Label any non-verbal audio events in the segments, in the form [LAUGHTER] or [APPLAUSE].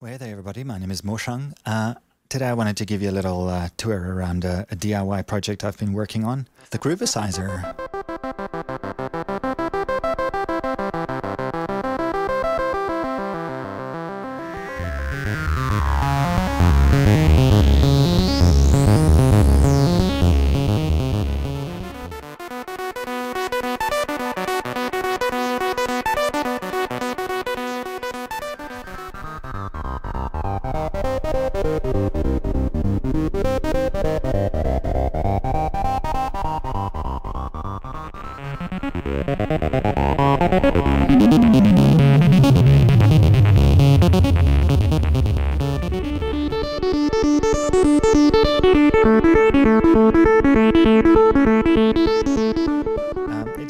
Hey there, everybody. My name is Moshang. Uh, today I wanted to give you a little uh, tour around a, a, DIY project I've been working on, the Groovesizer.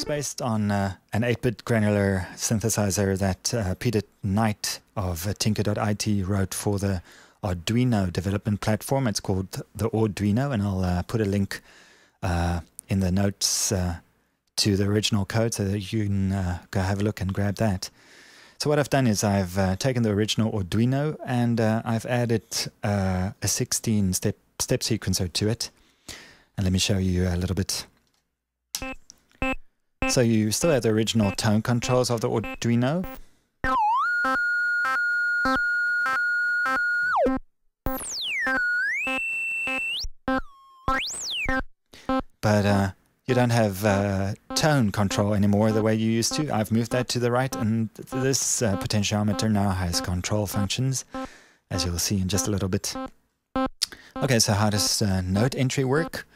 Based on uh, an 8-bit granular synthesizer that uh, Peter Knight of uh, Tinker.it wrote for the Arduino development platform. It's called the Auduino, and I'll uh, put a link uh, in the notes uh, to the original code so that you can uh, go have a look and grab that. So what I've done is I've uh, taken the original Auduino and uh, I've added a 16 step step sequencer to it. And let me show you a little bit. So you still have the original tone controls of the Auduino, but uh, you don't have uh, tone control anymore the way you used to. I've moved that to the right and this uh, potentiometer now has control functions, as you'll see in just a little bit. Okay, so how does uh, note entry work?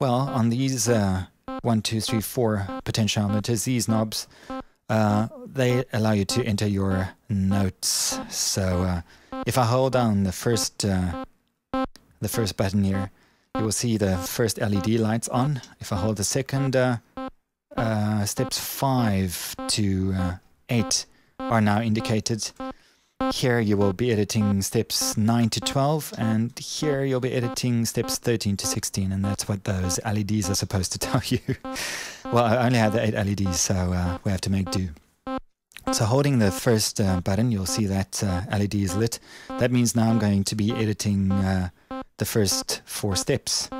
Well, on these uh, one, two, three, four potentiometers, these knobs, uh, they allow you to enter your notes. So uh, if I hold down the first, uh, the first button here, you will see the first LED lights on. If I hold the second, uh, uh, steps 5 to uh, 8 are now indicated. Here you will be editing steps 9 to 12, and here you'll be editing steps 13 to 16, and that's what those LEDs are supposed to [LAUGHS] tell you. well, I only have the 8 LEDs, so uh, we have to make do. So holding the first uh, button, you'll see that uh, LED is lit. That means now I'm going to be editing uh, the first four steps.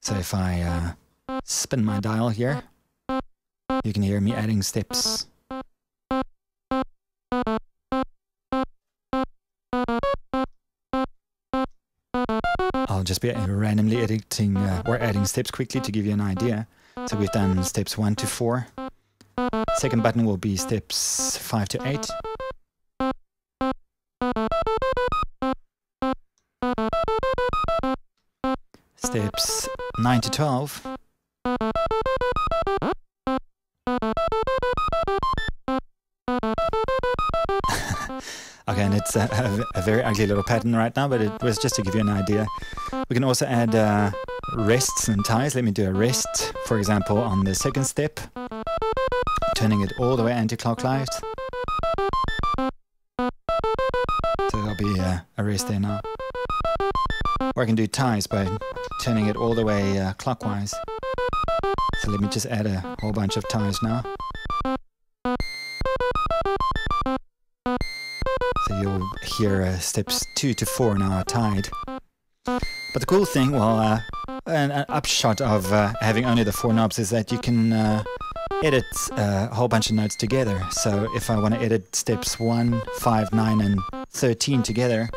So if I uh, spin my dial here, you can hear me adding steps. I'll just be randomly editing uh, or adding steps quickly to give you an idea. So we've done steps 1 to 4. Second button will be steps 5 to 8. Steps 9 to 12. [LAUGHS] okay, and it's a, a, a, very ugly little pattern right now, but it was just to give you an idea. We can also add uh, rests and ties. Let me do a rest, for example, on the second step, turning it all the way anti-clockwise. So there'll be uh, a rest there now. Or I can do ties by turning it all the way uh, clockwise. So let me just add a whole bunch of ties now. So you'll hear uh, steps 2 to 4 now are tied. But the cool thing, well, uh, an, an, upshot of uh, having only the four knobs is that you can uh, edit uh, a whole bunch of notes together. So if I want to edit steps 1, 5, 9 and 13 together,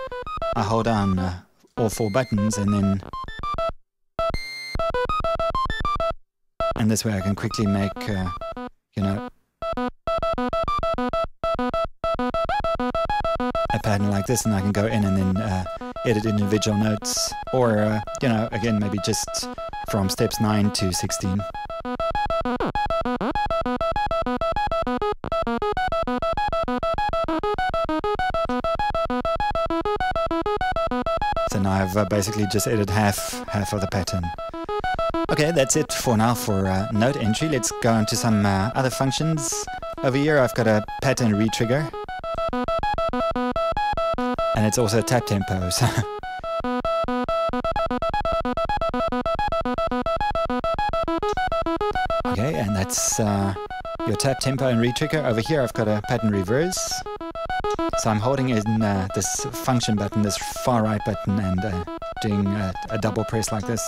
I hold down all four buttons and then and this way I can quickly make uh, you know a pattern like this and I can go in and then uh, edit individual notes or uh, you know again maybe just from steps 9 to 16 So now I've uh, basically just edited half, half of the pattern. Okay, that's it for now for uh, note entry. Let's go on to some uh, other functions. Over here I've got a pattern retrigger. And it's also tap tempo. [LAUGHS] So okay, and that's uh, your tap tempo and retrigger. Over here I've got a pattern reverse. So I'm holding in uh, this function button, this far right button, and uh, doing a double press like this.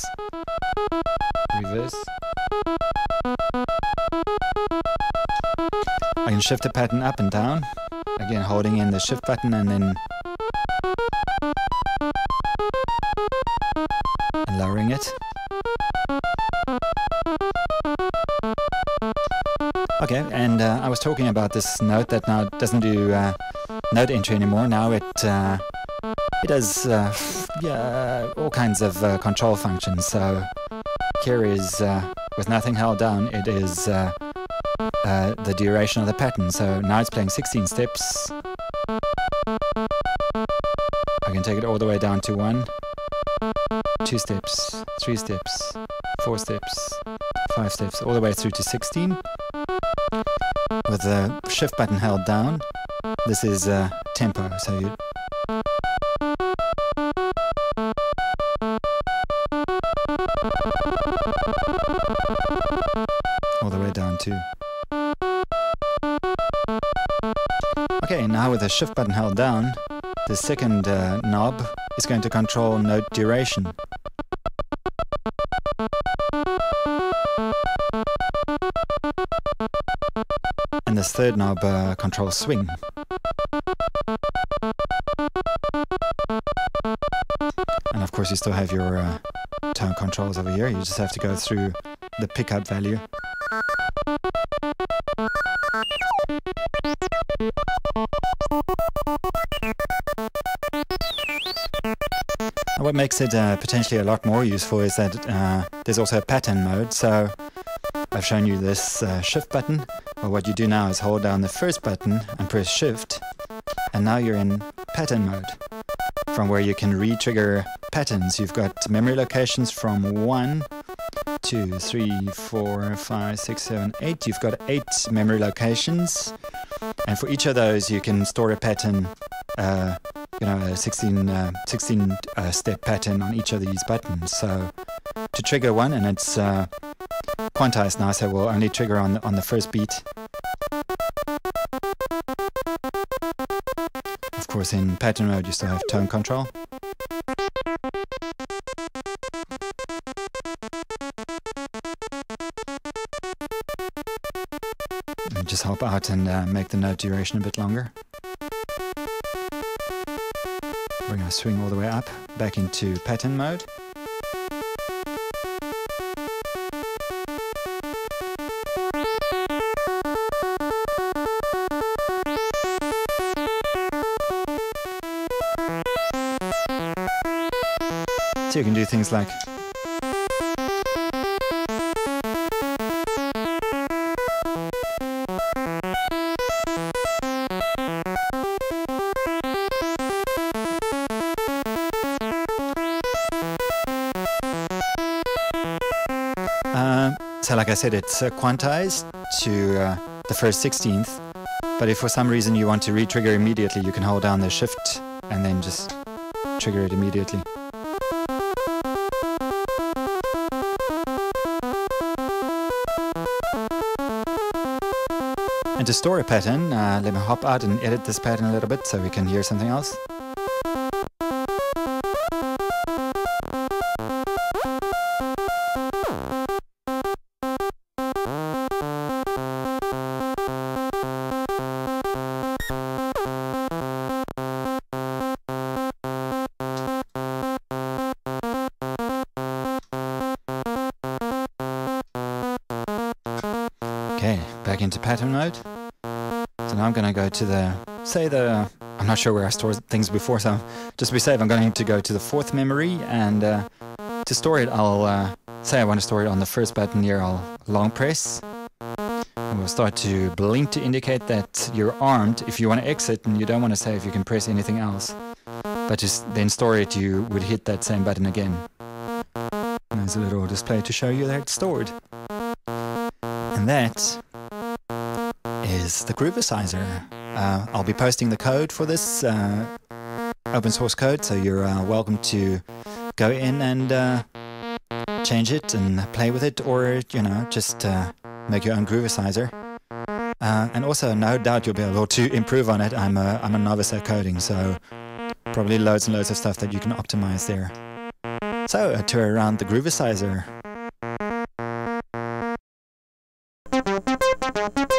Reverse. I can shift the pattern up and down. Again, holding in the shift button and then lowering it. Okay, and uh, I was talking about this note that now doesn't do uh, note entry anymore. Now it uh, it does uh, yeah all kinds of uh, control functions. So here is uh, with nothing held down, it is the duration of the pattern. So now it's playing 16 steps. I can take it all the way down to one, two steps, three steps, four steps, five steps, all the way through to 16 with the shift button held down. This is uh, tempo, so you the way down to. Okay, now with the shift button held down, the second uh, knob is going to control note duration. And this third knob uh, controls swing. And of course you still have your uh, tone controls over here, you just have to go through the pickup value. It uh, potentially a lot more useful is that uh, there's also a pattern mode. So I've shown you this uh, shift button. Well, what you do now is hold down the first button and press shift. And now you're in pattern mode from where you can re-trigger patterns. You've got memory locations from 1, 2, 3, 4, 5, 6, 7, 8. You've got 8 memory locations. And for each of those you can store a pattern uh, you know, a 16, uh, 16 uh, step pattern on each of these buttons. So to trigger one, and it's uh, quantized now, so we'll only trigger on the, on the first beat. Of course, in pattern mode, you still have tone control. Just hop out and uh, make the note duration a bit longer. We're going to swing all the way up, back into pattern mode. So you can do things like So like I said, it's uh, quantized to uh, the first 16th. But if for some reason you want to re-trigger immediately, you can hold down the shift and then just trigger it immediately. And to store a pattern, uh, let me hop out and edit this pattern a little bit so we can hear something else. Okay, back into pattern mode. So now I'm going to go to the, say the, I'm not sure where I stored things before, so just to be safe, I'm going to go to the fourth memory, and uh, to store it, I'll uh, say I want to store it on the first button here, I'll long press. We'll start to blink to indicate that you're armed. If you want to exit and you don't want to save, you can press anything else. But just then store it, you would hit that same button again. There's a little display to show you that it's stored. And that is the Groovesizer. Uh, I'll be posting the code for this uh, open source code, so you're uh, welcome to go in and uh, change it and play with it, or you know, just uh, make your own Groovesizer. Uh, and also, no doubt you'll be able to improve on it. I'm a, I'm a novice at coding, so probably loads and loads of stuff that you can optimize there. So, a tour around the Groovesizer. Thank you.